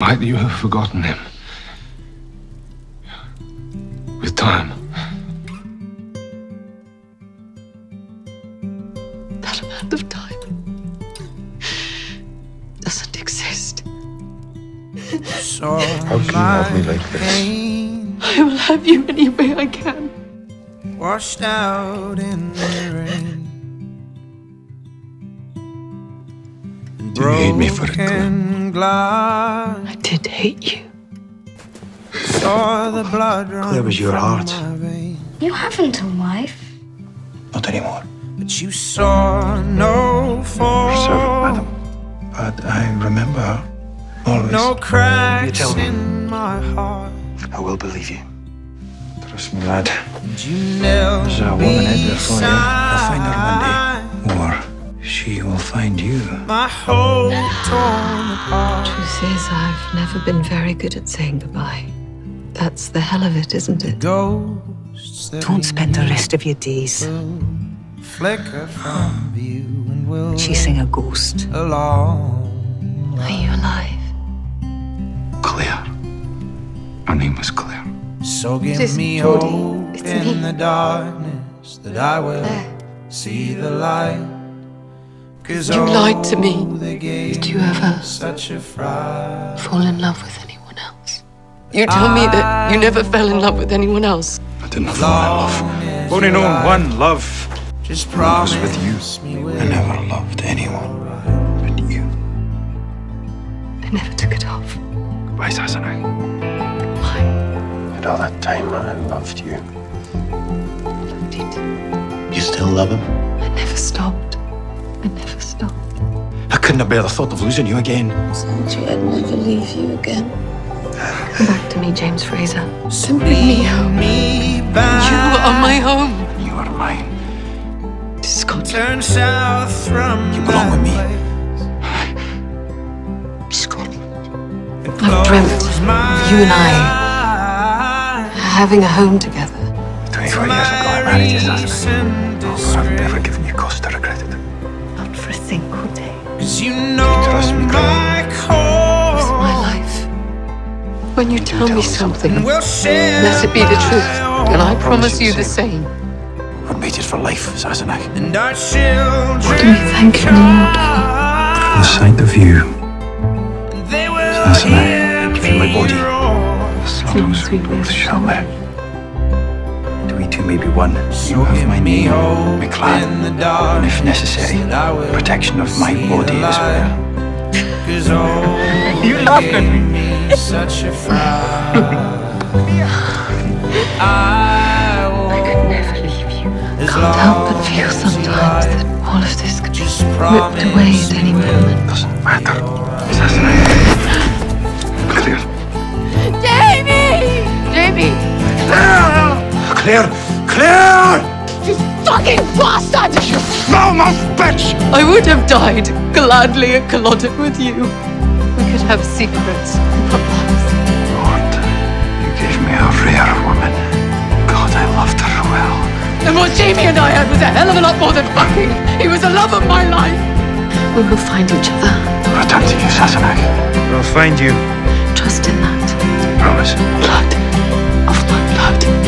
Might you have forgotten him? With time. That amount of time doesn't exist. So How can you love me like this? I will have you any way I can. washed out in the rain. You hate me for it, Claire? I did hate you. saw the blood run Claire was your heart. You haven't a wife. Not anymore. But you saw no fall. Servant, madam. But I remember her. Always. No cracks tell me. in my heart. I will believe you. Trust me, lad. And you knelt There's a woman out there for you. My whole torn apart. Truth is, I've never been very good at saying goodbye. That's the hell of it, isn't it? Ghosts Don't spend the rest of your days from view and will chasing a ghost. along. Are you alive? Claire. Her name was Claire. So give It is me Geordie. hope It's in me. the darkness that I will There. see the light. Cause You lied to me. they gave Did you ever such a fall in love with anyone else? You tell me that you never fell in love with anyone else. I didn't fall in love. I've only known one love. Just was promise with you. me I never loved anyone but you. I never took it off. Goodbye, Sassenach. Why? And all that time I loved you. I loved Did You still love him? I never stopped. I never stopped. I couldn't bear the thought of losing you again. I told you I'd never leave you again. Come back to me, James Fraser. Simply me home. me back. You are my home. You are mine. To Scotland. Turn south from You belong with me. Scotland. I've dreamt of you and I having a home together. 24 years ago, I married you, Sassenach. Oh, I've never given you cause to regret it. Cause you know trust me, my It's core. my life. When you tell me something, We'll share let it be the truth. And I promise you the same. We're mated for life, Sassenach. And our children What do we thank him Lord for? The sight of you, They will Sassenach, hear give you my body. roar. as long as we both shall live. And we two may be one. You So have my me name, hope my clan, in the and if necessary, that protection of my body as well. light. Cause You they laughed at me. me such a fright. I I could never leave you. as Can't help but feel sometimes that all of this could be Just ripped away at any moment. Doesn't matter. Sassenach. Claire. Jamie! Jamie! Claire! Claire! You fucking bastard! You Foul-mouthed bitch! I would have died gladly at Culloden with you. We could have secrets, not lies. Lord, you gave me a rare woman. God, I loved her well. And what Jamie and I had was a hell of a lot more than fucking. He was the love of my life. We will find each other. Return to you, Sassenach. I'll find you. Trust in that. Promise. Blood of my blood.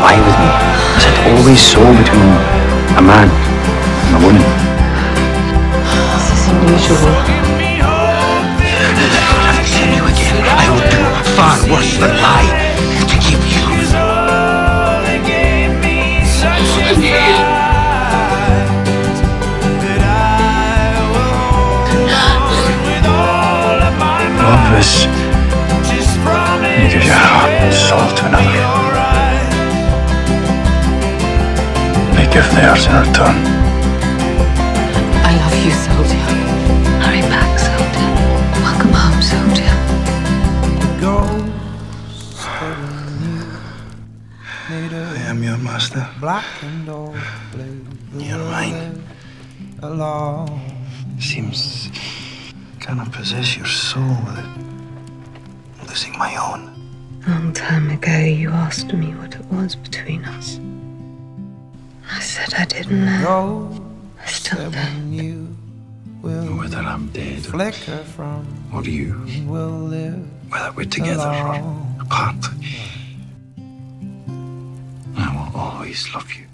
lie with me. Is it always so between a man and a woman? This is unusual. If I see you again, I will do far worse than lie to keep you. Love is you give your heart and soul to another. if theirs in return. I love you, soldier. Hurry back, soldier. Welcome home, soldier. I am your master. Black and blue. You're mine. Seems kind of possess your soul without losing my own? A long time ago, you asked me what it was between us. I said I didn't know. Go I still don't. when you will Whether I'm dead or, flicker from or you, will live whether we're together or apart, I will always love you.